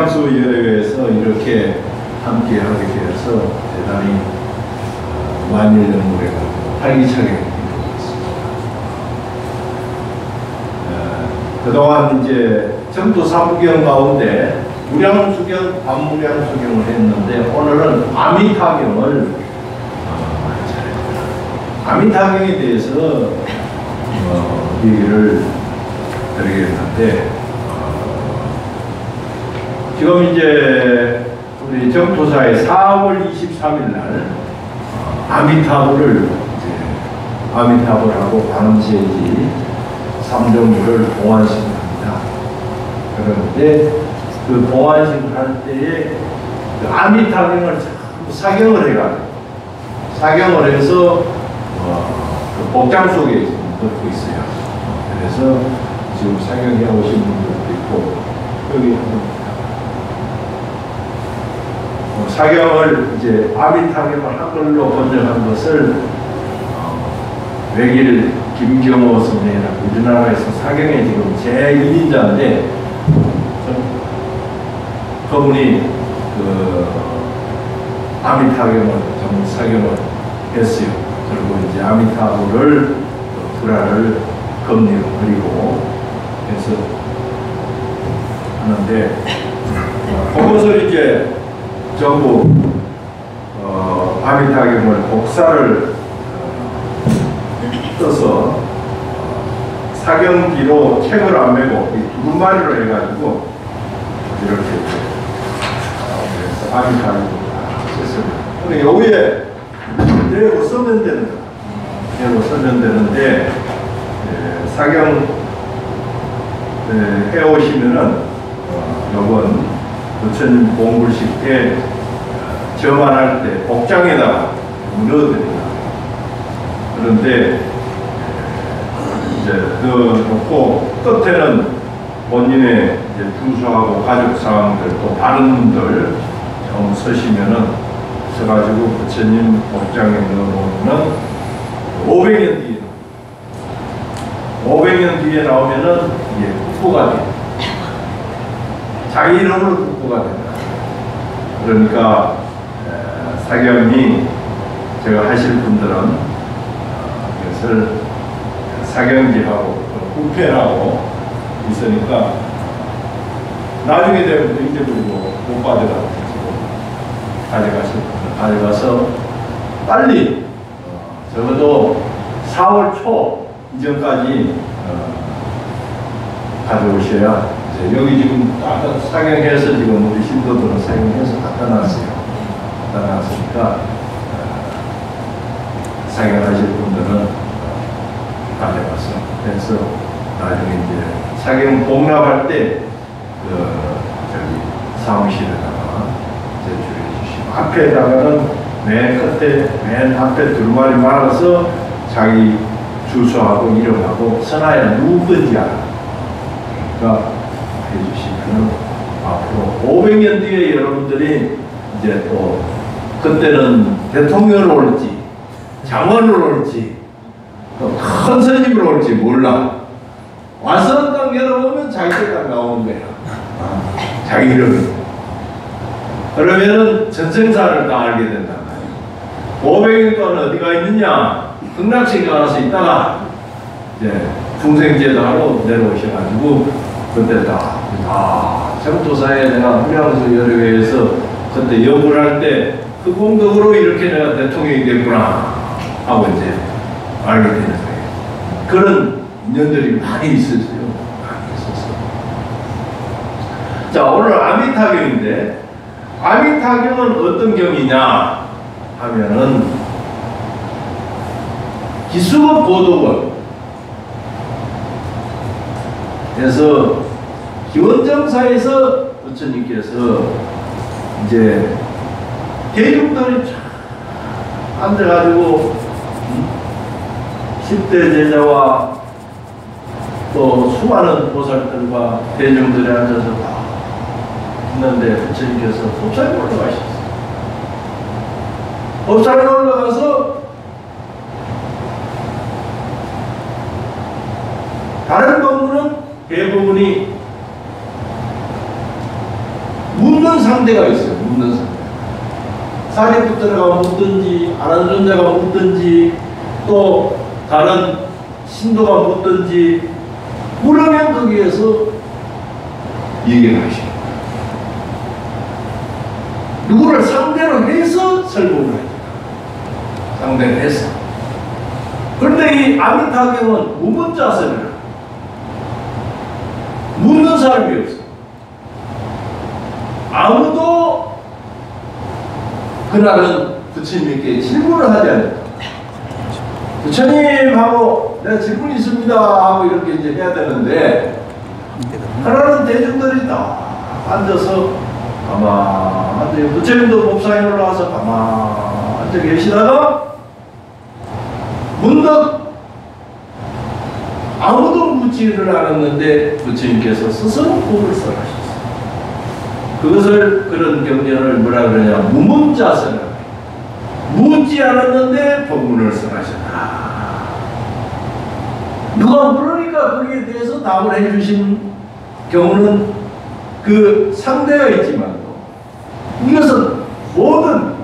무량수 예배에서 이렇게 함께 하게 되어서 대단히 어, 만일 연구회가 활기차게 이루어고 있습니다. 어, 그동안 이제 전부 사부경 가운데 무량수경, 반무량수경을 했는데 오늘은 아미타경을 어. 아미타경에 대해서 어, 얘기를 드리겠는데 어, 지금 이제 우리 정토사의 4월 23일 날 어, 아미타불을 아미타불하고 관음세지 3종물을 봉환식합니다. 그런데 그 봉환식 할 때에 그 아미타경을 자꾸 사경을 해가지고 사경을 해서 어, 그 복장 속에 넣고 있어요. 그래서 지금 사경해 오신 분들도 있고 여기 어, 사경을 이제 아미타경을 한글로 번역한 것을 어, 외길 김경호 선생이라고 우리나라에서 사경의 지금 제1인자인데 그분이 그 아미타경을 좀 사경을 했어요. 그리고 이제 아미타불을 불화를 검리로 그리고 해서 하는데 그것을 이제 전부 어, 아미타경을 복사를 어, 떠서 어, 사경기로 책을 안 메고 이 두루마리로 해가지고 이렇게 그래서 아미타경을 썼습니다. 근데 여기에 대고 쓰면 되는 거 대고 쓰면 되는데 예, 사경 예, 해오시면은 어, 요번 부처님 공불식 때 어, 저만할 때 복장에다가 넣어드립니다. 그런데 예, 이제 넣어놓고 끝에는 본인의 이제 주소하고 가족 사항들 또 다른 분들 좀 쓰시면은 써가지고 부처님 복장에 넣어놓으면 500년 뒤에 500년 뒤에 나오면은 이게 국보가 돼. 자기 이름으로 국보가 된다. 그러니까 에, 사경이 제가 하실 분들은 어, 이것을 사경지하고 국회라고 있으니까 나중에 되면 또 잊어버리고 못 받으라고 가져가실 분들 가져가서 빨리 어, 적어도 4월 초 이전까지 어, 가져오셔야 여기 지금 아까 상영해서 지금 우리 신도들은 상영해서 갖다 놨어요. 갖다 놨으니까 어, 상영하실 분들은 어, 가져가서 그래서 나중에 이제 상영 복납할 때 그, 저기 사무실에다가 제출해 주시고 앞에다가는 맨 끝에 맨 앞에 두루마리 말아서 자기 주소하고 이름하고 선하에 누군지 알아. 그러니까 500년 뒤에 여러분들이 이제 또 그때는 대통령을 올지 장관을 올지 또큰 스님을 올지 몰라. 와서 딱 열어보면 자기 딱 나오는 거야. 아, 자기 이름이. 그러면은 전생사를 다 알게 된단 말이에요. 500년 동안 어디가 있느냐? 극락시에 가서 있다가 이제 중생제도 하러 내려오셔가지고 그때 다, 아, 정토사에 내가 무량수 여러회에서 그때 연구를 할 때 그 공덕으로 이렇게 내가 대통령이 됐구나 하고 이제 알게 되는 거예요. 그런 인연들이 많이 있었어요. 많이 있었어요. 자, 오늘 아미타경인데 아미타경은 어떤 경이냐 하면은 기수급 보도원 그래서 기원정사에서 부처님께서 이제 대중들이 쫙 앉아가지고 음? 10대 제자와 또 수많은 보살들과 대중들이 앉아서 다 있는데 부처님께서 법상에 올라가셨어요. 법상에 올라가서 다른 법문은 대부분이 묻는 상대가 있어요. 묻는 상대. 사리부터가 묻든지 아란존자가 묻든지 또 다른 신도가 묻든지 물으면 거기에서 얘기를 하시고 누구를 상대로 해서 설법을 하니까 상대를 해서 그런데 이 아미타경은 무문자세를 묻는 사람이 없어 아무도 그날은 부처님께 질문을 하지 않았다 부처님하고 내가 질문이 있습니다 하고 이렇게 이제 해야 되는데 하나는 대중들이 다 앉아서 가만히 부처님도 법상에 올라와서 가만히 앉아 계시다가 문득 아무도 묻지를 않았는데 부처님께서 스스로 법을 써가셨어요. 그것을 그런 경전을 뭐라 그러냐 무문자서라 묻지 않았는데 법문을 써가셨다. 누가 물으니까 거기에 대해서 답을 해주신 경우는 그 상대가 있지만 이것은 모든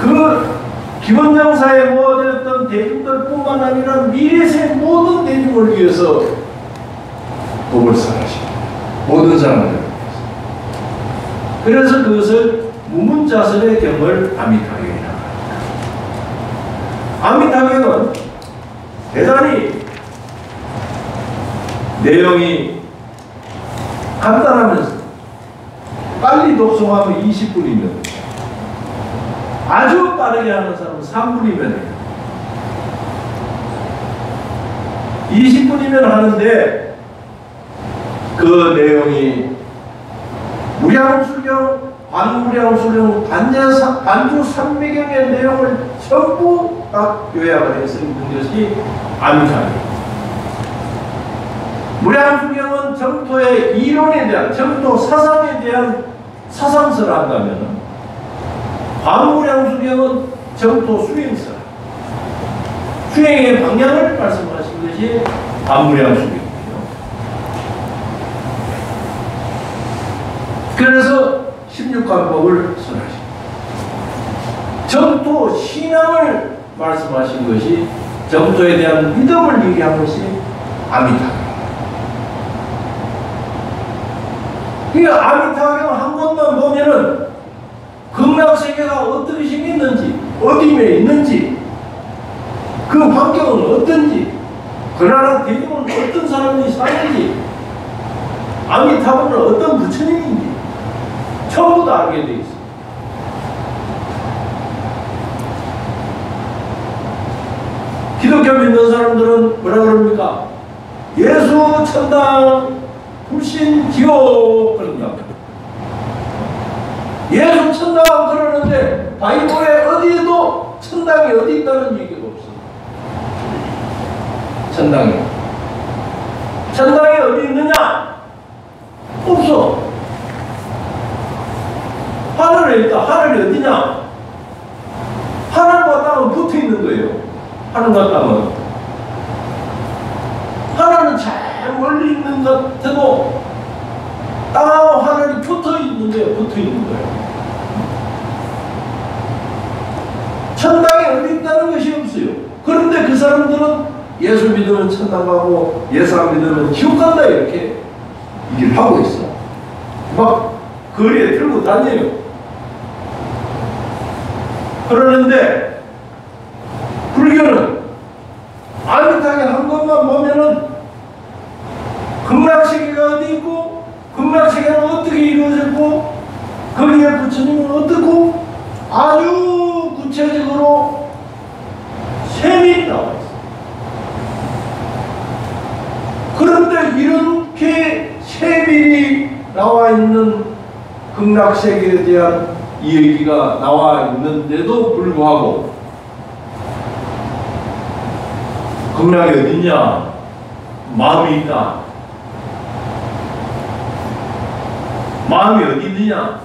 그 기원장사에 모아졌던 대중들 뿐만 아니라 미래세 모든 대중을 위해서 법을 써가십니다. 모든 사람들. 그래서 그것을 무문자설의 경을 아미타경이라고 합니다. 아미타경은 대단히 내용이 간단하면서 빨리 독송하면 20분이면 아주 빠르게 하는 사람은 3분이면 해요. 20분이면 하는데 그 내용이 무량수경, 반무량수경, 반자, 반주 삼매경의 내용을 전부 딱 요약을 해서 있는 것이 암산이에요. 무량수경은 정토의 이론에 대한, 정토 사상에 대한 사상서를 한다면 반무량수경은 정토 수행서, 수행의 방향을 말씀하신 것이 반무량수경이에요. 그래서 16강법을 선하십니다. 정토 신앙을 말씀하신 것이 정토에 대한 믿음을 얘기한 것이 아미타. 이 아미타경 한 것만 보면은 극락세계가 어떻게 생겼는지, 어디에 있는지, 그 환경은 어떤지, 그 나라 대중은 어떤 사람이 사는지, 아미타불은 어떤 부처님인지, 다 알게 돼 있어. 기독교 믿는 사람들은 뭐라 그럽니까? 예수 천당 불신 기호 그런다. 예수 천당 그러는데 바이블에 어디에도 천당이 어디 있다는 얘기가 없어. 천당이. 천당이 어디 있느냐? 없어. 하늘에 있다. 하늘이 어디냐? 하늘과 땅은 붙어 있는 거예요. 하늘과 땅은. 하늘은 잘 멀리 있는 것 같아도 땅하고 하늘이 붙어 있는데 붙어 있는 거예요. 천당에 어디 있다는 것이 없어요. 그런데 그 사람들은 예수 믿으면 천당 가고 예수 안 믿으면 지옥 간다 이렇게 얘기를 하고 있어. 막 거리에 들고 다녀요. 그러는데 불교는 아미타게 한 것만 보면은 극락세계가 어디 있고 극락세계는 어떻게 이루어졌고 거기에 부처님은 어떻고 아주 구체적으로 세밀히 나와 있어요. 그런데 이렇게 세밀히 나와 있는 극락세계에 대한 이야기가 나와 있는데도 불구하고 극락이 어딨냐? 마음이 있다. 마음이 어디 있느냐?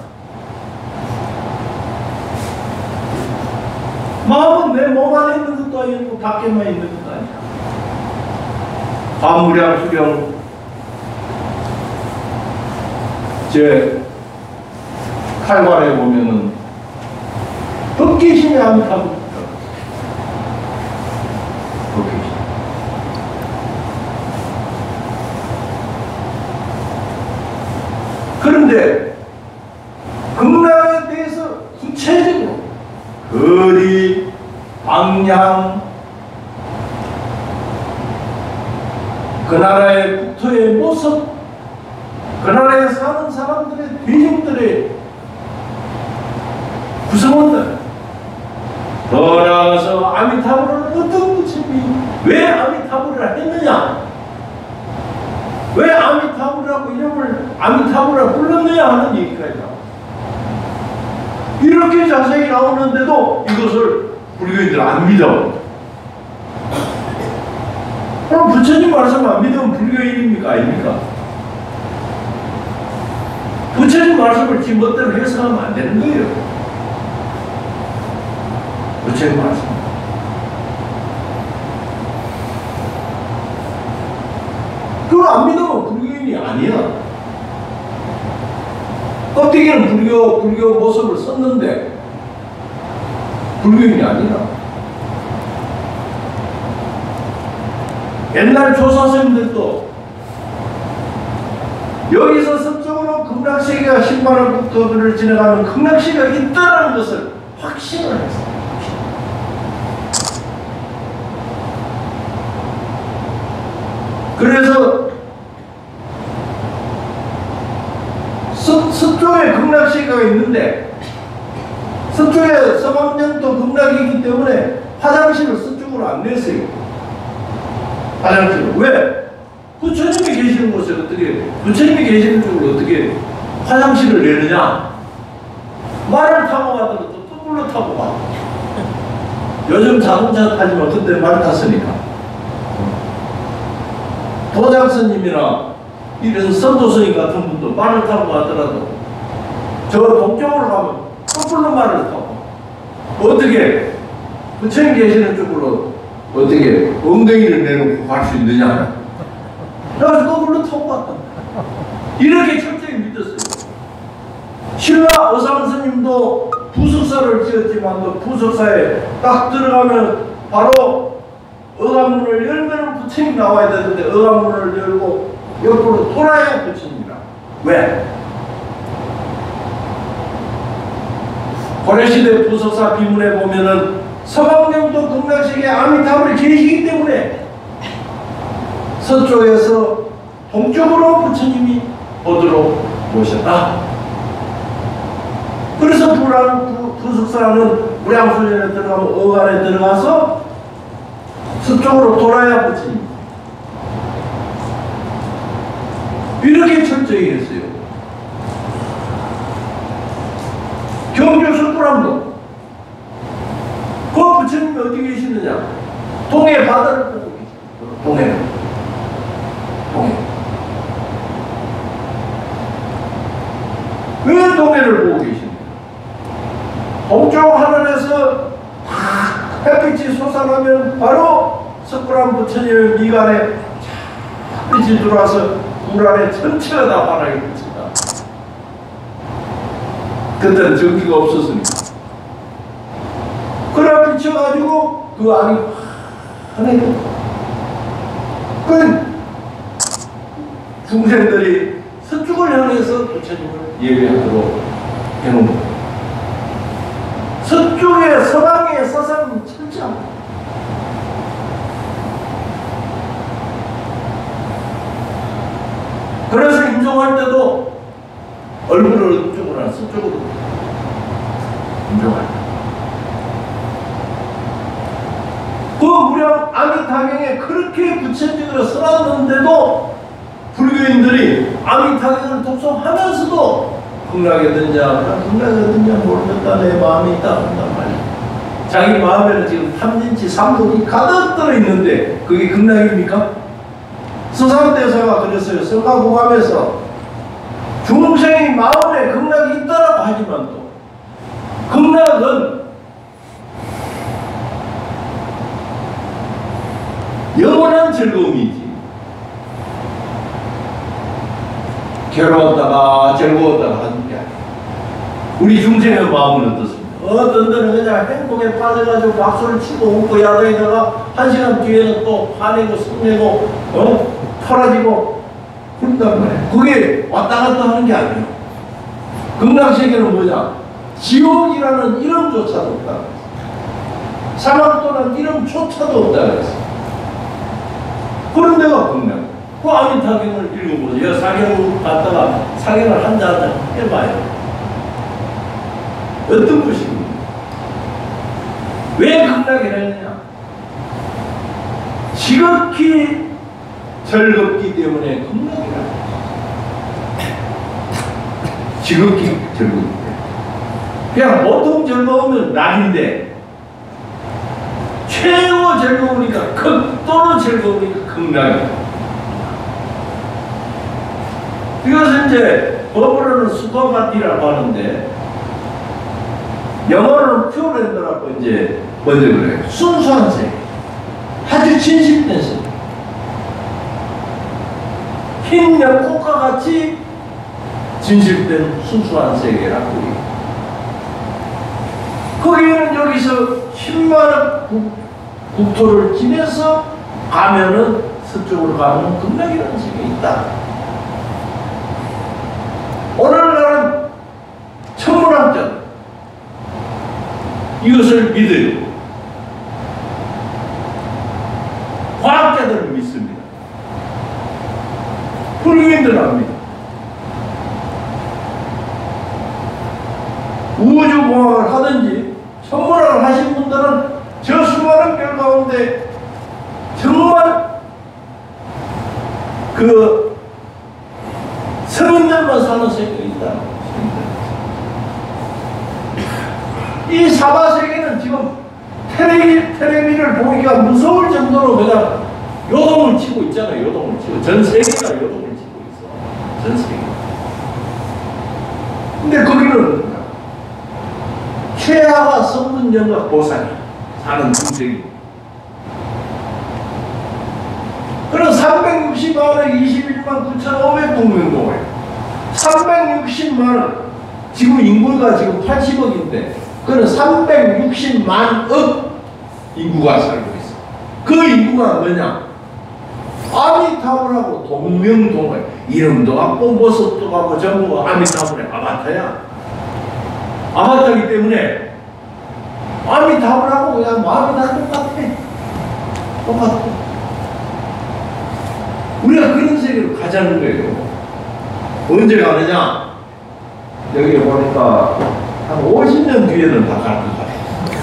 마음은 내 몸 안에 있는 것도 아니고 밖에만 있는 것도 아니야. 과무량 수령 제 칼관에 보면은 아미타불 헛기심 그런데 극락에 대해서 구체적으로 거리, 방향, 그 나라의 국토의 모습, 그 나라에 사는 사람들의 대중들의 구성원들. 더 나아가서 아미타불을 어떤 부처님이 왜 아미타불을 했느냐? 왜 아미타불이라고 이름을 아미타불을 불렀느냐 하는 얘기까지 나와 이렇게 자세히 나오는데도 이것을 불교인들 안 믿어. 그럼 부처님 말씀 안 믿으면 불교인입니까? 아닙니까? 부처님 말씀을 지 멋대로 해석하면 안 되는 거예요. 부처님 말씀. 그거 안 믿으면 불교인이 아니야. 껍데기는 불교, 불교 모습을 썼는데, 불교인이 아니라. 옛날 조사생들도 여기서 서쪽으로 극락세계가 10만원 국토들을 지나가는 극락세계가 있다는 것을 확신을 했어요. 그래서 서, 서쪽에 극락세계가 있는데 서쪽에 서방년도 극락이기 때문에 화장실을 서쪽으로 안 냈어요. 화장실을. 왜? 부처님이 계시는 곳에 어떻게, 부처님이 계시는 쪽으로 어떻게 화장실을 내느냐? 말을 타고 가더라도 또 물로 타고 가. 요즘 자동차 타지만 그때 말 탔으니까. 도장스님이나 이런 선도스님 같은 분도 말을 타고 가더라도 저 동쪽으로 가면 거꾸로 말을 타고 어떻게 부처님 계시는 쪽으로 어떻게 엉덩이를 내놓고 갈 수 있느냐? 그래서 거꾸로 타고 갔다. 이렇게 철저히 믿었어요. 신라 어상스님도 부석사를 지었지만 부석사에 딱 들어가면 바로 어감문을 열면 부처님 나와야 되는데 어감문을 열고 옆으로 돌아야 부처님이라 왜? 고려시대 부석사 비문에 보면은 서방령도 극락세계 아미타불이 계시기 때문에 서쪽에서 동쪽으로 부처님이 오도록 모셨다. 그래서 부, 부석사는 무량수전에 들어가면 어간에 들어가서 서쪽으로 돌아야 부처님. 이렇게 철저히 했어요. 경주 석굴암도 그 부처님이 어디 계시느냐? 동해 바다를 보고 계시죠. 동해. 동해. 왜 동해를 보고 계십니까? 동쪽 하늘에서 햇빛이 솟아나면 바로 석굴암 부처님의 미간에 햇빛이 들어와서 물 안에 전체가 다 환하게 비친다. 그때는 전기가 없었으니까. 그래 비춰가지고 그 안이 환하게 그 중생들이 서쪽을 향해서 부처님을 예배하도록 해놓은 거예요. 서쪽에 서방에 서사는 철저합니다. 임종할 때도 얼굴을 이쪽으로 안 서쪽으로 운동할 그 무량 아미타경에 그렇게 구체적으로 써놨는데도 불교인들이 아미타경을 독송하면서도 극락에 든자 극락에 든자 모르겠다 내 마음이 있다 한단 말이야. 자기 마음에는 지금 탐진치 삼독이 가득 들어있는데 그게 극락입니까? 서상대사가 그랬어요. 성가구감에서 중생의 마음에 극락이 있다라고 하지만 또 극락은 영원한 즐거움이지 괴로웠다가 즐거웠다가 하는 게 아니야 우리 중생의 마음은 어떻습니까? 어떤 때는 그냥 행복에 빠져가지고 박수를 치고 웃고 야단에다가 한 시간 뒤에는 또 화내고 성내고 어? 털어지고 그런단 말이야 그게 왔다 갔다 하는 게 아니에요. 극락세계는 뭐냐? 지옥이라는 이름조차도 없다. 사막 또는 이름조차도 없다 그런 데가 극락 그 아미타경을 읽어보세요. 사경을 갖다가 사경을 한자 한자 해봐요. 어떤 것입니까? 왜 극락이라 했느냐? 지극히 즐겁기 때문에 극락이라. 지극히 때문에. 그냥 보통 즐거우면 낙인데, 최고 즐거우니까, 극도로 즐거우니까 극락이다. 이것은 이제 법으로는 수도바티라고 하는데, 영어로는 퓨어랜드라고 이제 먼저 그래요. 순수한 세계. 아주 진실된 세계. 흰 연꽃과 같이 진실된 순수한 세계라고. 거기에는 여기서 10만원 국, 국토를 지내서 가면은 서쪽으로 가면 극락이라는 세계가 있다. 오늘날은 천문학자 이것을 믿어요. 과학자들은 믿습니다. 안 믿어. 우주공학을 하든지 천문학을 하신 분들은 저 수많은 별 가운데 정말 그 성인들만 사는 세계가 있다. 이 사바 세계는 지금 테레비, 텔레비를 보기가 무서울 정도로 그냥 요동을 치고 있잖아요. 요동을 치고 전 세계가 요동을 치고 있어. 전 세계. 근데 거기는 최하와 성분 영각 보살이 사는 중생이. 그럼 360만에 21만 9,500동명동에 360만원 지금 인구가 지금 80억인데 그는 360만억 인구가 살고 있어. 그 인구가 뭐냐? 아미타불하고 동명동을 이름도 같고 모습도 같고 전부 아미타불의 아바타야. 아바타기 때문에 아미타불하고 그냥 마음이 다 똑같아. 똑같아. 우리가 그런 세계로 가자는 거예요. 언제 가느냐? 여기 보니까 한 50년 뒤에는 다갈것 같아.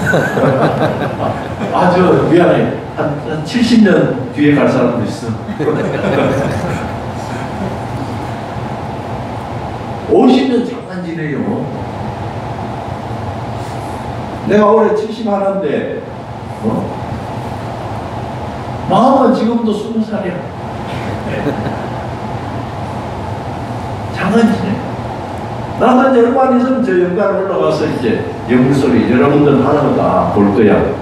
아, 저, 미안해. 한, 한 70년 뒤에 갈 사람도 있어. 50년 잠깐 지내요. 내가 올해 70 하나인데, 어? 마음은 지금도 20살이야. 잠깐 지내. 이제 얼마 안 있으면 저 연간 올라가서 이제 영물소리 여러분들 하는 거볼 거야.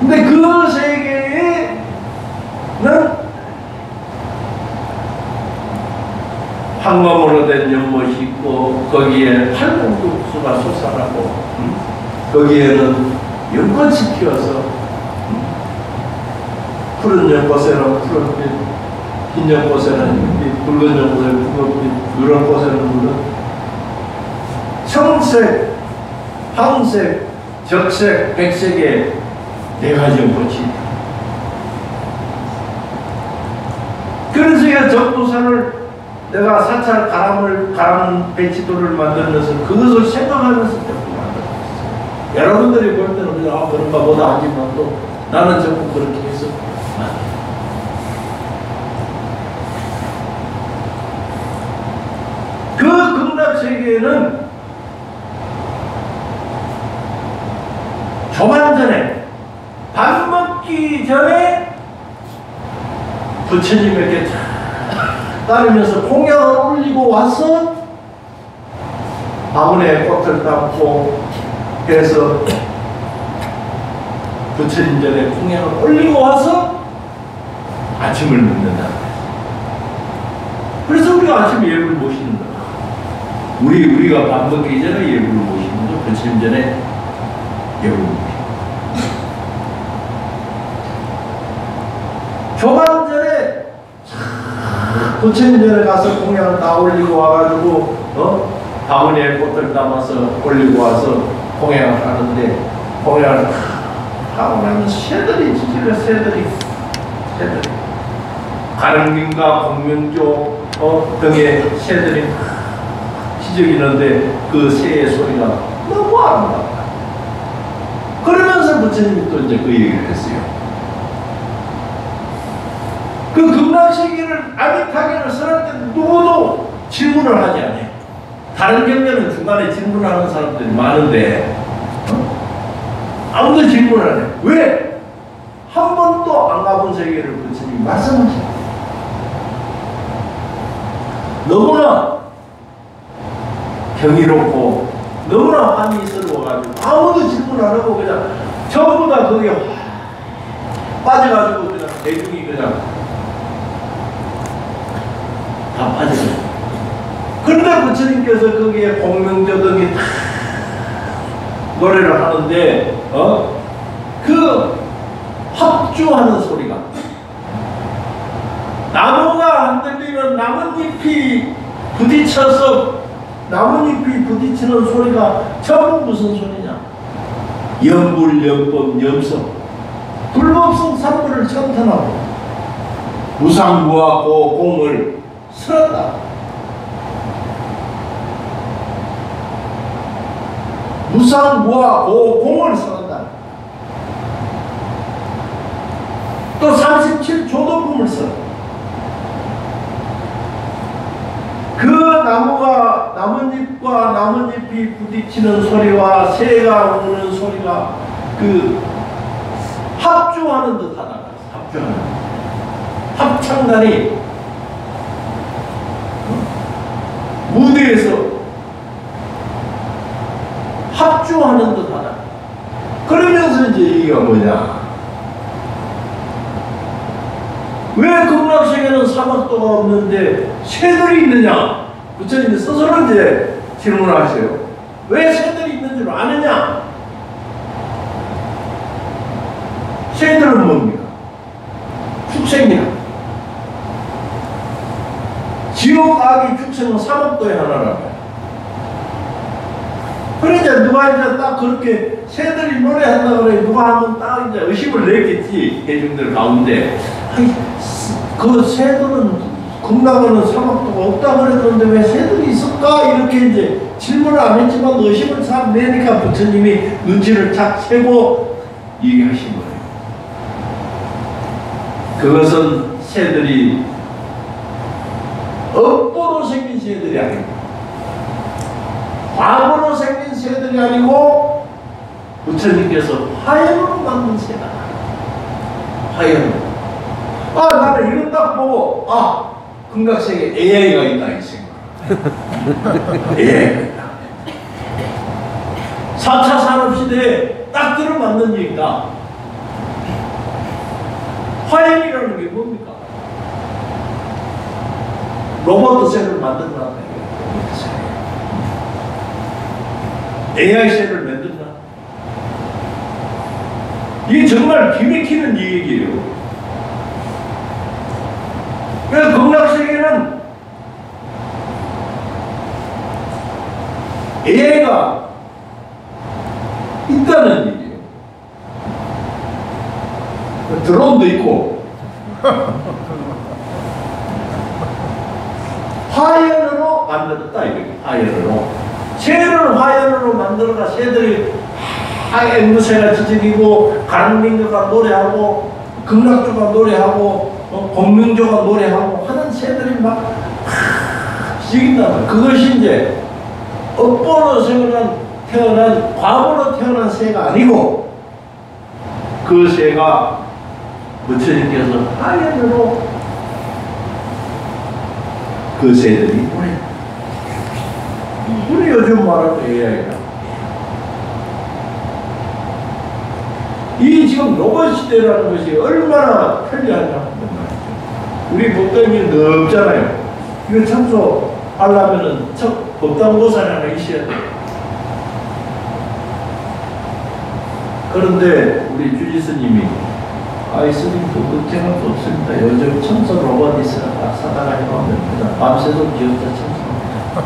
근데 그 세계에는 황금으로 된 연못이 있고 거기에 팔공국수가 솟아나고 음? 거기에는 연꽃이 피어서 음? 푸른 연꽃에는 푸른빛 흰 연꽃에는 흰빛 붉은 연꽃에는 붉은빛 누런 꽃에는 누런 청색 황색 적색 백색의 네 가지 연꽃이 있다 그래서 제가 적도산을 내가 사찰 가람을 가람 배치도를 만들면서 그것을 생각하면서 만들었어요. 여러분들이 볼 때는 아 그런가 보다 하지만 또 나는 전부 그렇게 해서 그 극락 세계에는 조만전에 밥 먹기 전에 부처님에게 쫙 따르면서 공양을 올리고 와서 바문에 꽃을 담고 해서 부처님 전에 공양을 올리고 와서 아침을 먹는다. 그래서 우리가 아침에 예불을 모시는 거야. 우리 우리가 밥 먹기 전에 예불을 모시는 거, 부처님 전에 예불을 모시는 거. 조만전에 부처님 전에 가서 공양을 다 올리고 와가지고 어 바구니에 꽃을 담아서 올리고 와서 공양을 하는데 공양을 하고 나면 새들이 지질러 새들이 새들이 가릉민과 공명조 어, 등의 새들이 지저귀는데 그 새의 소리가 너무 아름답다. 그러면서 부처님이 또 이제 그 얘기를 했어요. 그 극락세계를 아미타계를 설할 때 누구도 질문을 하지 않아요. 다른 경전은 중간에 질문하는 사람들이 많은데 어? 아무도 질문을 안 해요. 왜? 한 번도 안 가본 세계를 부처님이 말씀하셔요. 너무나 경이롭고 너무나 환희스러워가지고 아무도 질문 안 하고 그냥 전부 다 거기에 빠져가지고 그냥 대중이 그냥 다 빠져요. 그런데 부처님께서 거기에 공명조 등이 다 노래를 하는데 어? 그 합주하는 소리가 나무가 흔들리면 나뭇잎이 부딪혀서 나뭇잎이 부딪히는 소리가 전부 무슨 소리냐? 염불, 염법, 염성 불법성 삼불을 청탄하고 무상부와 고공을 쓸었다. 무상부와 고공을 쓸었다. 또 37조도품을 썼다. 그 나무가 나뭇잎과 나뭇잎이 부딪히는 소리와 새가 우는 소리가 그 합주하는 듯하다. 합주하는 합창단이 무대에서 합주하는 듯 하다. 그러면서 이제 이가 뭐냐? 왜 극락세계는 사막도가 없는데 새들이 있느냐? 부처님이 스스로 이제 질문을 하세요. 왜 새들이 있는 줄 아느냐? 새들은 뭡니까? 축생이다. 지옥 악이 축생은 사막도의 하나라고요. 그러니까 누가 이제 딱 그렇게 새들이 노래한다 그래 누가 하면 딱 이제 의심을 냈겠지 대중들 가운데 그 새들은 극락에는 사막도가 없다 그랬는데 왜 새들이 있을까 이렇게 이제 질문을 안 했지만 의심을 잘 내니까 부처님이 눈치를 착 채고 얘기하신 거예요. 그것은 새들이 업보로 생긴 새들이 아닙니다. 과거로 생긴 새들이 아니고 부처님께서 화염으로 만든 새다. 화염. 아 나는 이런 딱 보고 아 극락세계 AI가 있다 이 생각. AI가 있다. 4차 산업시대에 딱 들어맞는 얘기다. 화염이라는 게 뭡니까? 로봇 셀을 만든다는 얘기예요. AI 셀을 만든다. 이게 정말 기맥히는 얘기예요. 그래서 극락세계는 AI가 있다는 얘기예요. 드론도 있고 화연으로 만들었다 이렇게 화연으로. 새를 화연으로 만들어가 새들이 아 앵무새가 지적이고 가랑민교가 노래하고 극락조가 노래하고 어, 공명조가 노래하고 하는 새들이 막 지긴다 그것이 이제 업보로 태어난, 태어난 과거로 태어난 새가 아니고 그 새가 부처님께서 하연으로 그 새들이 보내 우리 요즘 말하는 AI가 이 지금 로봇 시대라는 것이 얼마나 편리하냐. 우리 법당이 넓잖아요. 이거 참조하려면은 첫 법당고사를 하나 있어야 돼요. 그런데 우리 주지 스님이 아이 스님 그 걱정할 수 없습니다. 요즘 청소 로봇 있으니까 사다가 해놓으면 됩니다. 밤새도 기억자 청소합니다.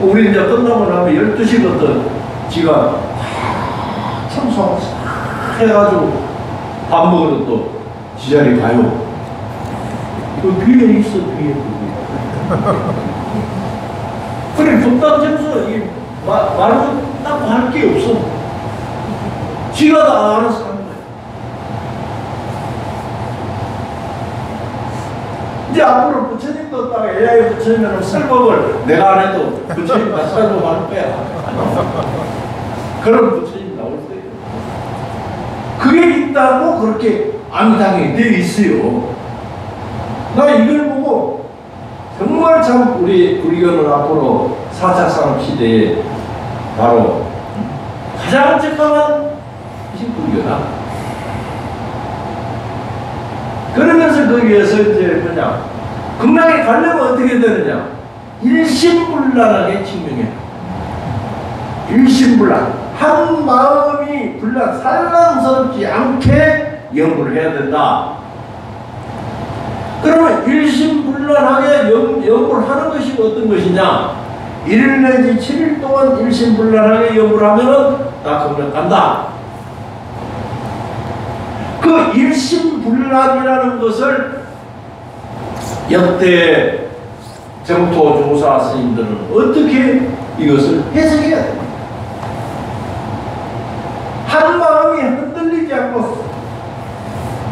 우리 이제 끝나고 나면 12시부터 지가 싹 해가지고 밥 먹으러 또 지자리 가요. 그 뒤에 있어, 뒤에. 그래, 법당 점수, 이, 마, 말로 딱할게 없어. 지가 다 알아서 하는 거야. 이제 앞으로 부처님도 딱 AI 부처님은 설법을 내가 안 해도 부처님 다 설법할 거야. 그런 부처님 나올 거예요. 그게 있다고 그렇게 암당이 되어 있어요. 나 이걸 보고 정말 참 우리 불교는 앞으로 4차 산업 시대에 바로 가장 적합한 것이 불교다. 그러면서 거기에서 이제 뭐냐? 극락에 가려면 어떻게 되느냐? 일심불란하게 증명해. 일심불란. 한 마음이 불란 산란스럽지 않게 연구를 해야 된다. 그러면 일심불란하게 연, 연구를 하는 것이 어떤 것이냐? 1일 내지 7일 동안 일심불란하게 연구를 하면은 나 극락 간다 그 일심불란이라는 것을 역대 정토 조사 스님들은 어떻게 이것을 해석해야 됩니까? 한 마음이 흔들리지 않고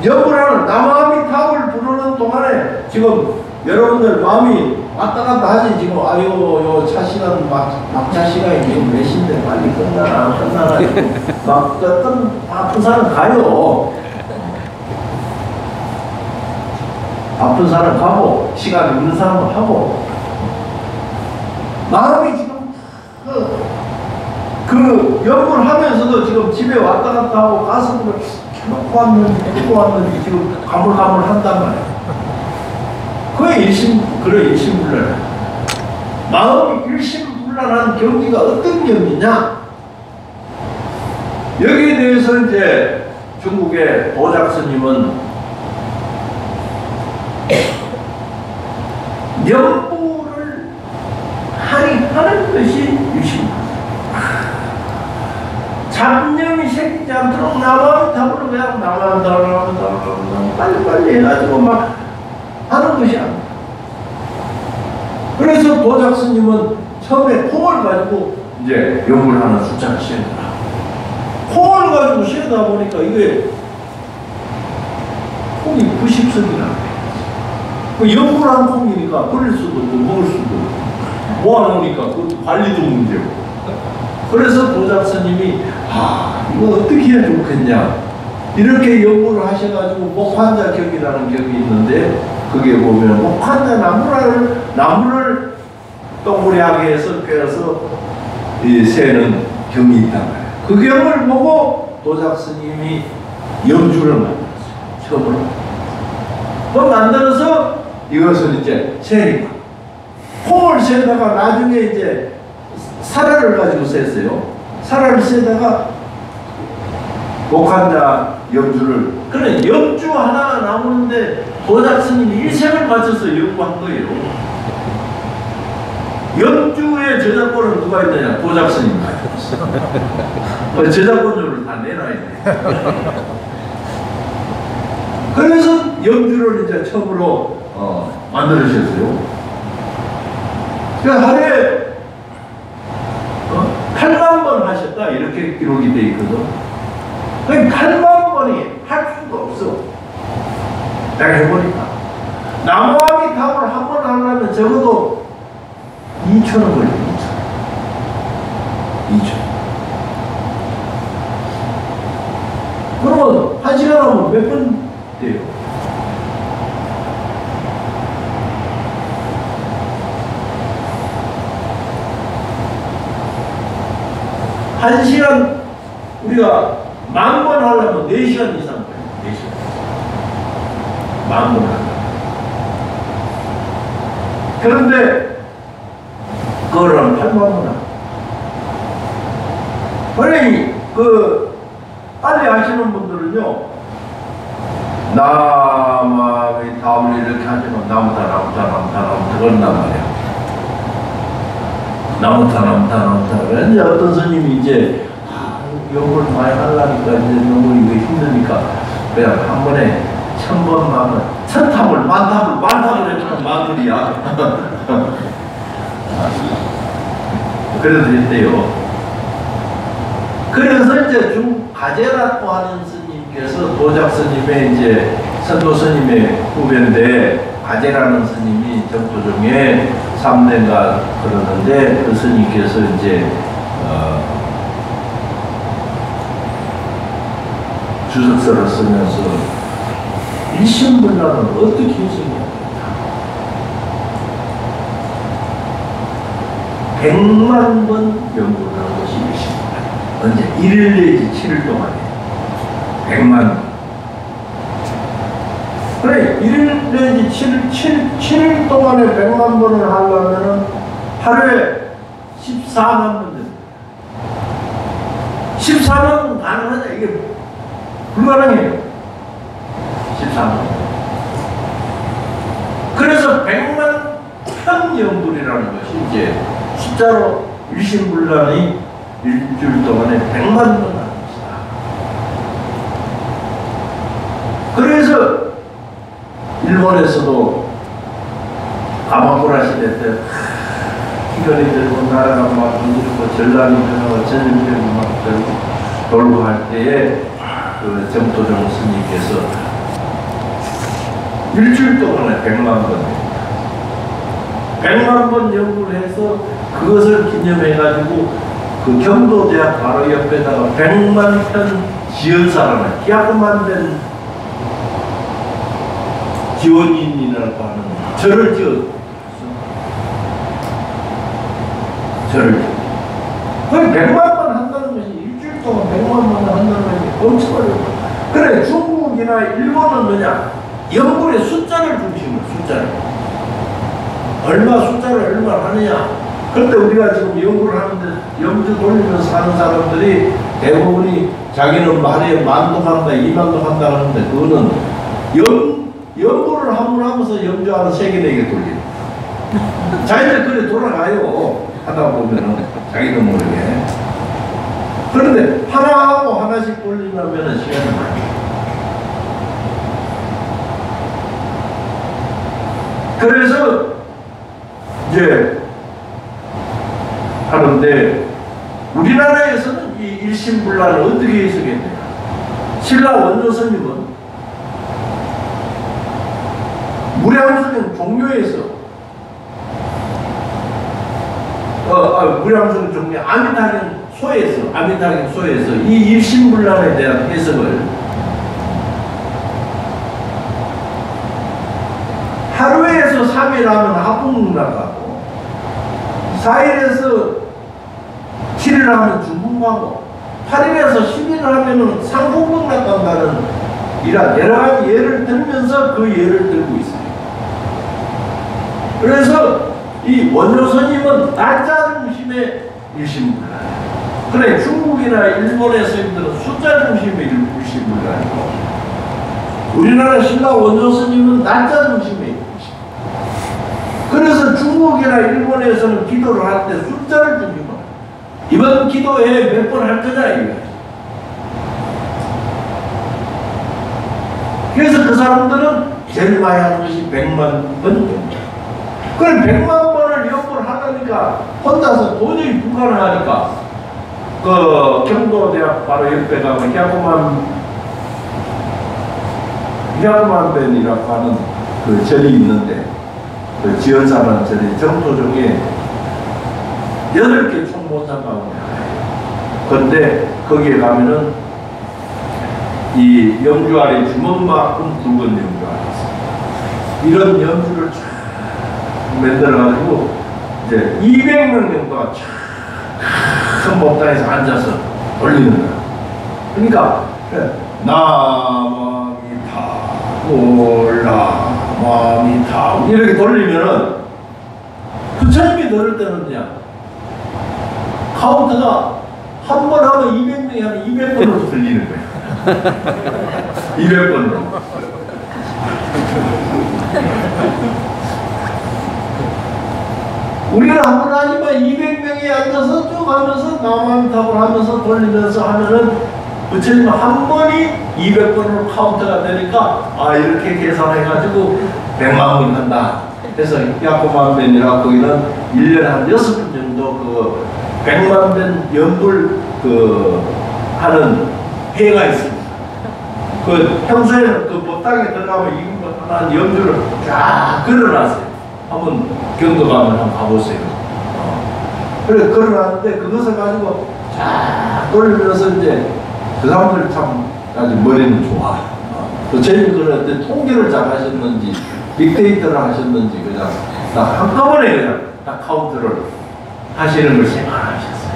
역을하는 나 마음이 탑을 부르는 동안에 지금 여러분들 마음이 왔다 갔다 하지 지금 아유 요차 시간 막 막차 시간이 지금 몇 시인데 빨리 끝나나 안 끝나나 막 어떤 아픈 사람 가요 아픈 사람 가고 시간 있는 사람 하고. 마음이 지금 그, 그 연구를 하면서도 지금 집에 왔다 갔다 하고 가슴을 켜놓고 왔는지 켜고 왔는지 지금 가물가물 한단 말이야 그게 일심 그래 일심불란. 마음이 일심불란한 경기가 어떤 경기냐? 여기에 대해서 이제 중국의 도작 스님은 명부를 하니 하는 것이 유심. 잡념이 생기지 않도록 나만 답으로 그냥 나만 나만 나만 빨리빨리 해가지고 막 하는 것이 아니야. 그래서 도작 스님은 처음에 콩을 가지고 이제 연구를 하는 숫자를 시행하라. 콩을 가지고 시행하다 보니까 이게 콩이 90석이나 그 연구를 한 콩이니까 버릴 수도 없고 먹을 수도 없고. 모아놓으니까 그 관리도 문제고. 그래서 도작 스님이 아 이거 어떻게 해야 좋겠냐. 이렇게 연구를 하셔가지고 목환자 격이라는 격이 있는데 그게 보면 목환자 나무를 나무를 동그랗게 해서 꿰어서 이 새는 경이 있단 말이에요. 그 경을 보고 도작 스님이 염주를 만들었어요. 처음으로. 그 만들어서 이것을 이제 세니까 콩을 세다가 나중에 이제 사라를 가지고 셌어요. 사라를 세다가 목한자 염주를 그래 염주 하나가 나오는데 도작 스님이 일생을 바쳐서 연구한 거예요. 염주의 저작권은 누가 있느냐? 도작 스님 가지고 저작권료를 다 내놔야 돼. 그래서 염주를 이제 처음으로 어, 만들으셨어요. 그 하루에 어? 8만 번 하셨다 이렇게 기록이 돼 있거든. 그 8만 번이 할 수가 없어. 내가 해보니까 나무아미 탑을 한 번 하려면 적어도 2천 원 걸려. 2천. 2천. 그러면 한 시간 하면 몇분 돼요? 한 시간 우리가 만 번 하려면 네 시간 이상 걸려요. 네 시간. 만번 하려면. 그런데 그거는 8만 원 하고. 그러니 그 빨리 하시는 분들은요. 나마의 다음을 이렇게 하지만 나무다 나무다 나무다 나무다 그런단 말이야. 나무다 나무다 그래. 이제 어떤 스님이 이제 아, 욕을 많이 하려니까 이제 너무 이거 힘드니까 그냥 한 번에 천 번, 만 번, 천 탑을, 만 탑을, 만 탑을 해주면 만들이야. 그래도 됐대요. 그래서 이제 중 가제라고 하는 스님께서 도작 스님의 이제 선도 스님의 후배인데 가제라는 스님이 정도중에 3대인가 그러는데 그 스님께서 이제 어, 주석서를 쓰면서 일심불란은 어떻게 해석해야 백만 번 연구를 하는 것이 일심불란. 언제? 1일 내지 7일 동안에. 백만 1일 내지 7일, 7, 7일 동안에 100만 번을 하려면은 하루에 14만 번 됩니다. 14만 번 가능하냐? 이게 불가능해요. 14만 번. 그래서 100만 편연불이라는 것이 이제 숫자로 일심불란이 일주일 동안에 100만 번 하는 것이다. 그래서 일본에서도 아마쿠라 시대 때 기근이 들고 나라가 막 흔들고 전란이 들고 전염병이 막 들고 돌고 할 때에 그 정토정 스님께서 일주일 동안에 100만 번 100만 번 연구를 해서 그것을 기념해가지고 그 경도대학 바로 옆에다가 100만 편 지연사라는 기하고 만든 지원인이라고 하는 절을 지었어. 절을. 거의 100만 번 한다는 것이 일주일 동안 100만 번 한다는 것이 엄청 어려워. 그래, 중국이나 일본은 뭐냐? 연구의 숫자를 중심으로, 숫자를. 얼마 숫자를 얼마 하느냐. 그런데 우리가 지금 연구를 하는데 염주 돌리면서 사는 사람들이 대부분이 자기는 말에 만도 한다, 이만도 한다 하는데 그거는 연, 한번 하면서 염주하는 세계내게 돌리는 자기들 그래 돌아가요. 하다 보면은 자기도 모르게. 그런데 하나하고 하나씩 돌리려면 시간이 많이 그래서 이제 하는데 우리나라에서는 이 일심불란을 어떻게 해석했냐 신라 원조 스님은 무량수경 종묘에서 어, 어 무량수경 종묘 아미타경 소에서 아미타경 소에서 이 일심불란에 대한 해석을 하루에서 3일 하면 합국 나가고 4일에서 7일 하면 중국 가고 8일에서 10일 하면은 상공국 나간다는 이런 여러 가지 예를 들면서 그 예를 들고 있어요. 그래서 이 원조 스님은 날짜 중심의 일심불란. 그래 중국이나 일본의 스님들은 숫자 중심의 일심불란이고 우리나라 신라 원조 스님은 날짜 중심의 일심. 그래서 중국이나 일본에서는 기도를 할 때 숫자를 중심으로 이번 기도에 몇 번 할 거냐 이거. 그래서 그 사람들은 제일 많이 하는 것이 100만 번. 그럼 100만 번을 연구를 하다니 되니까 혼자서 도저히 불가능하니까 그 경도대학 바로 옆에 가면 야구만 야구만변이라고 하는 그 절이 있는데 그 지연사라는 절이 정도 중에 여덟 개 총모사 가운데. 근데 거기에 가면은 이 연주 아래 주먹만큼 굵은 연주 아래 있어요. 이런 연주를 쫙 만들어가지고 이제 200명 정도가 쫙큰 법당에서 앉아서 돌리는 거야. 그러니까 나마미타 올라마미타 이렇게 돌리면은 부처님이 들을 때는 그냥 카운트가 한 번 하면 200명이 하면 200번으로 들리는 거야. 200번으로. 우리는 한번 하지만 200명이 앉아서 쭉 하면서 나만탑을 하면서 돌리면서 하면은 부처님 한 번이 200번으로 카운트가 되니까 아 이렇게 계산해가지고 100만 번 한다. 그래서 야코만 벤이라 거기는 1년에 한 6번 정도 그 100만 벤 연불 그 하는 회가 있습니다. 그 평소에는 그 법당에 들어가면 이거 하나 연주를 쫙 걸어놨어요. 한번 경도 가면 한번 가보세요. 어. 그래 걸어놨는데 그것을 가지고 쫙 돌리면서 이제 그 사람들 참 아주 머리는 좋아. 어. 그 저희 그런데 통계를 잘 하셨는지 빅데이터를 하셨는지 그냥 딱 한꺼번에 그냥 딱 카운트를 하시는 걸 생각하셨어요.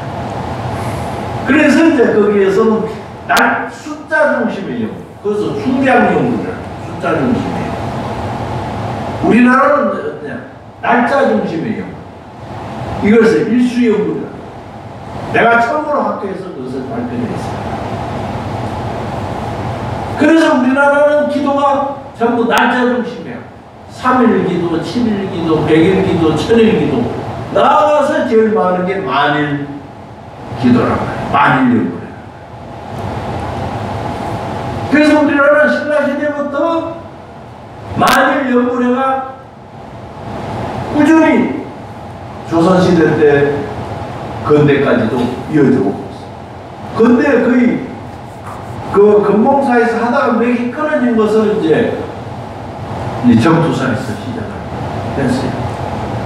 그래서 이제 거기에서는 날 숫자 연구, 그래서 숭량 연구를 숫자 연구. 우리나라는 어떠냐? 날짜 연구. 이것을 일수 연구다. 내가 처음으로 학교에서 그것을 발표했어요. 그래서 우리나라는 기도가 전부 날짜 중심이야. 3일 기도, 7일 기도, 100일 기도, 1000일 기도. 나아가서 제일 많은 게 만일 기도란 말이야. 만일 연구래. 그래서 우리나라는 신라시대부터 만일 연구회가 꾸준히 조선시대 때 근대까지도 이어져 오고 있어요. 근데 거의 그 금봉사에서 하다가 맥이 끊어진 것을 이제 이 정투사에서 시작을 했어요.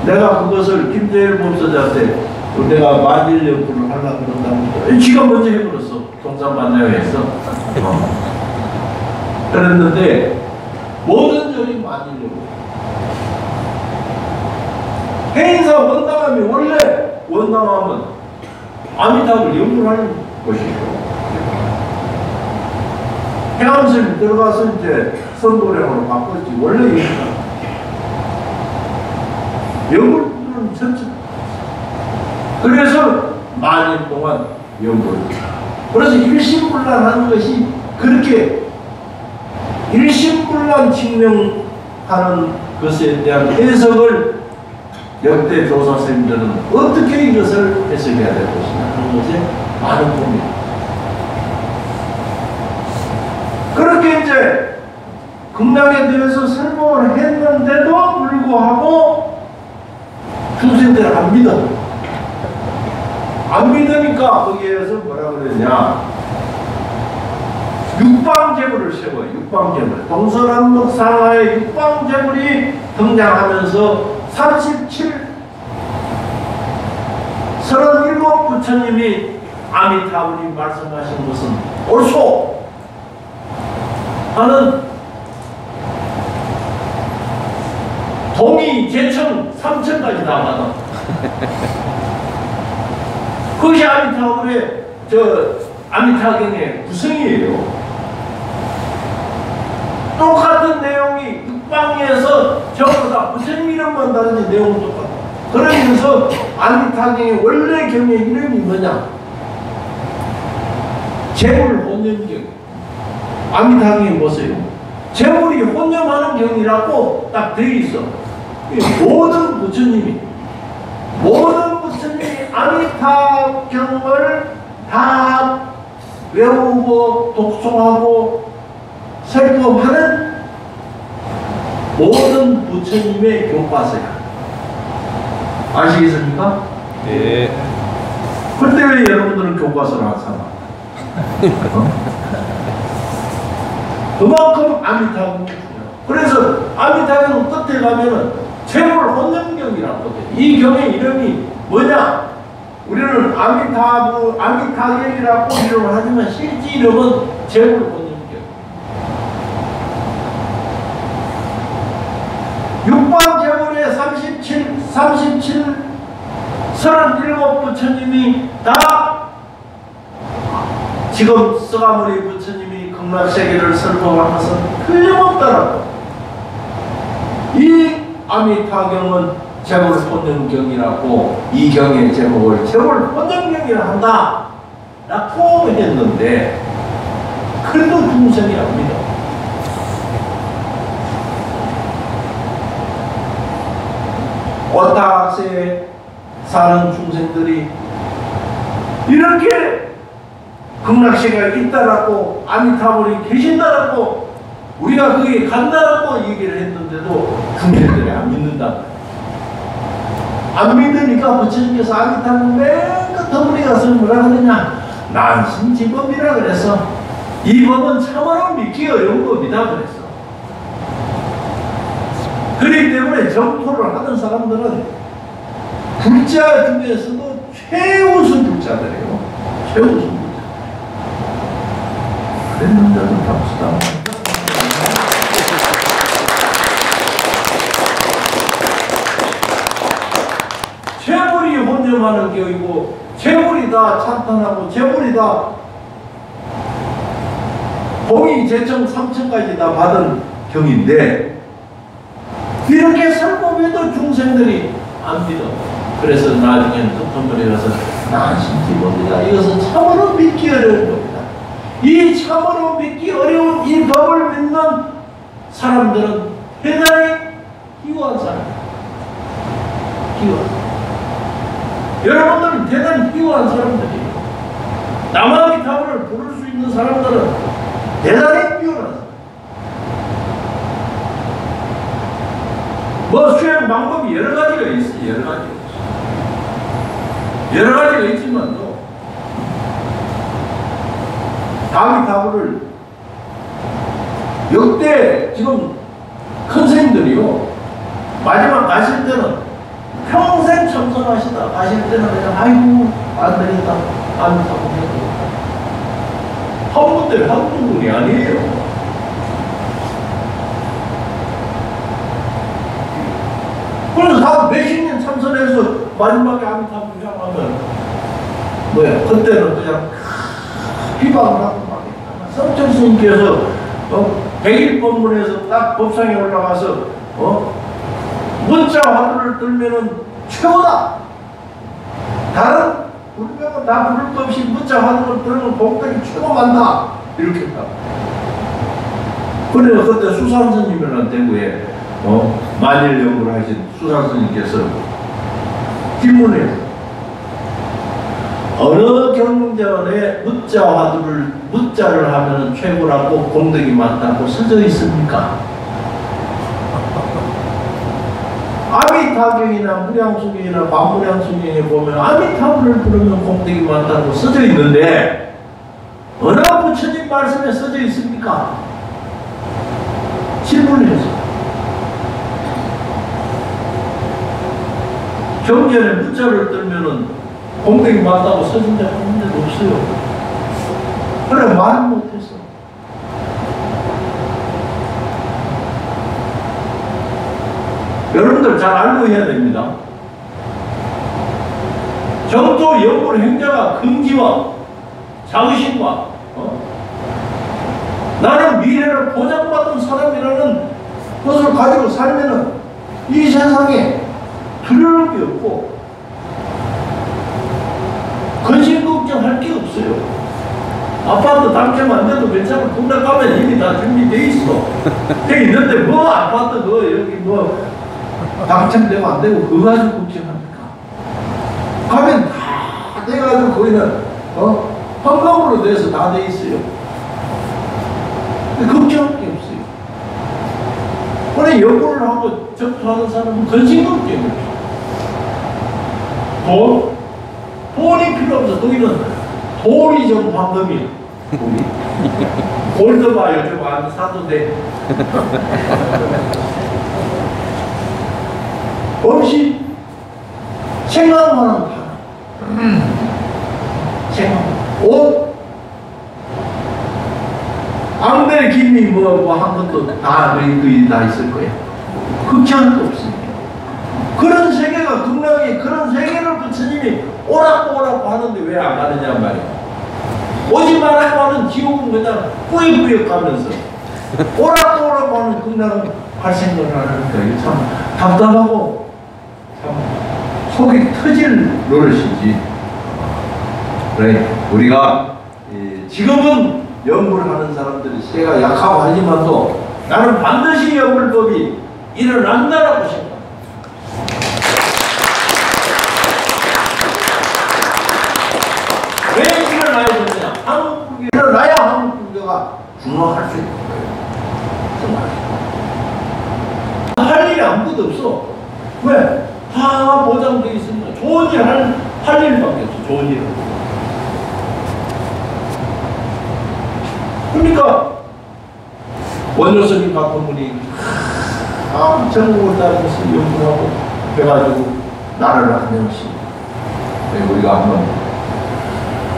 내가 그것을 김재일 법사자한테 내가 만일 연구를 하려고 그런다고 지가 먼저 해버렸어. 동산반장에서. 어. 그랬는데 모든 절이 만일 연구. 행사 원당함이 원래 원당함은 아미타불 연구하는 것이죠. 해암선 들어가서 이제 선도량으로 바꿨지 원래 연구가 연구는 전체 그래서 만일 동안 연구를 그래서 일심불란하는 것이 그렇게 일심불란 증명하는 것에 대한 해석을 역대 조사 선생님들은 어떻게 이것을 해석해야 될 것이냐 하는 것에 많은 고민. 그렇게 이제 극락에 대해서 설명을 했는데도 불구하고 중생들은 안 믿어. 안 믿으니까 거기에서 뭐라 그러냐. 육방제물을 세워요. 육방제물. 동서남북 상하의 육방제물이 등장하면서 37, 37 부처님이 아미타불이 말씀하신 것은 옳소 하는 동의, 제청, 삼천까지 다 받아. 그것이 아미타불의 저 아미타경의 구성이에요. 똑같은 내용이 육방에서 전부 다 부처님 이름만 다른지 내용은 똑같아. 그러면서 아미타경의 원래 경의 이름이 뭐냐? 재물 혼념경. 아미타경이 뭐세요? 재물이 혼념하는 경이라고 딱 되어 있어. 모든 부처님이 모든 부처님이 아미타경을 다 외우고 독송하고 설법하는 모든 부처님의 교과서야. 아시겠습니까? 네. 그때 왜 여러분들은 교과서를 안 사나? 어? 그만큼 중요해요. 그래서 아미타경 끝에 가면은 재물 혼념경이라고 돼. 이 경의 이름이 뭐냐? 우리는 아미타부, 아미타경이라고 이름을 하지만 실제 이름은 재물 혼념경. 6번 재물에 37, 37, 37 부처님이 다 지금 쓰가모니 부처님이 극락세계를 설법하면서 틀림없다라고. 이 아미타경은 재물 혼연경이라고 이 경의 제목을 재물 혼연경이라 한다. 라고 했는데 그래도 중생이 압니다 오타학세에 사는 중생들이 이렇게 극락세계가 있다라고 아미타불이 계신다라고 우리가 거기 간다라고 얘기를 했는데도 중생들이 안 믿는다. 안 믿으니까 부처님께서 아미타불 맨 끝에 가서 뭐라 그러냐 난신지법이라 그래서 이 법은 참으로 믿기 어려운 법이다 그랬어. 그렇기 때문에 정토를 하는 사람들은 불자 중에서도 최우선 불자들이에요. 최우선 불자. 그랬는데도 박수다. 재물이 혼념하는 교이고 재물이 다 찬탄하고 재물이 다 봉이 제청 3천까지 다 받은 경인데 이렇게 설법해도 중생들이 안 믿어. 그래서 나중에는 끝판벌에 가서 난 신기법이다. 이것은 참으로 믿기 어려운 겁니다. 이 참으로 믿기 어려운 이 법을 믿는 사람들은 대단히 기구한 사람. 기구한 여러분들은 대단히 기구한 사람들이에요. 남한의 답을 부를 수 있는 사람들은 대단히 뛰어난 사람. 뭐 수행 방법이 여러 가지가 있어 여러 있어. 여러 가지가 있지만도 타부를 역대 지금 큰 스님들이요 마지막 가실 때는 평생 참선하시다 가실 때는 그냥 아이고 안 되겠다 안 타고 한 분들 한두 분이 아니에요. 그래서 한 몇십 년 참선해서 마지막에 아미타불 향하면 뭐야 그때는 그냥 비방을 하고 막 성철 스님께서 어, 백일 법문에서 딱 법상에 올라가서 어? 문자 화두를 들면은 최고다 다른 불명은 다 부를 것 없이 문자 화두를 들으면 복덕이 최고 많다 이렇게 했다 그래서 그때 수산 스님이라는 대구에 어? 만일 연구를 하신 수산 스님께서 질문해요 어느 경전에 무자 화두를 무자를 하면 최고라고 공덕이 많다고 써져 있습니까? 아미타경이나 무량수경이나 반무량수경에 보면 아미타불을 부르면 공덕이 많다고 써져 있는데 어느 부처님 말씀에 써져 있습니까? 질문해서 경전에 무자를 들면은 공덕이 많다고 써준 적한 번도 없어요. 그래 말 못했어. 여러분들 잘 알고 해야 됩니다. 정토 영불 행자가 긍지와 자의심과 어? 나는 미래를 보장받은 사람이라는 것을 가지고 살면은 이 세상에 두려울 게 없고 근심 걱정할 게 없어요. 아파트 당첨 안 돼도 괜찮아. 군대 가면 이미 다 준비돼 있어. 돼 있는데 뭐 아파트 그 여기 뭐 당첨되고 안 되고 그거 가지고 걱정합니까? 가면 다 돼가지고 거기는 어 헌금으로 돼서 다 돼 있어요. 걱정할 게 없어요. 그래 연구를 하고 접수하는 사람은 근심 걱정이 없어. 돈? 돈이 필요 없어. 거기는 좀 황금이야. 골드바 요즘 안 사도 돼. 없이 생각만 하면 다. 생각. 옷. 앙벨 김이 뭐 뭐한 것도 다 거의 거의 다 있을 거야. 거 없으니까. 그런 세계가 극락에 그런 세계 를 부처님이 오라고 오라고 하는데 왜 안 가느냐 말이야. 오지 말라고 하는 지옥은 그냥 뿌역뿌역 가면서 오라고 오라고 하는 극락은 할 생각을 안 하니까 이게 참 답답하고 참 속이 터질 노릇이지. 그래 우리가 이 지금은 연불하는 사람들이 세가 약하고 하지만 도 나는 반드시 연불법이 일어난다라고 생각. 왜 일어나야 되느냐? 한국 불교 일어나야 한국 중화할 수 있는 거예요. 정말. 할 일이 아무것도 없어. 왜? 다 보장돼 있으니까 좋은 일 할, 할 일밖에 없어. 좋은 일은. 그러니까 원효 스님 같은 분이 아, 전국을 다니면서 연구하고 해가지고 나라를 한 명씩 네, 우리가 한번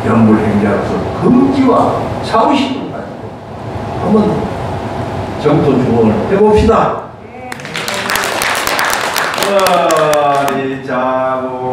연불행자로서 금지와 자의식을 가지고 한번 정토 중흥을 해봅시다. 와리 자고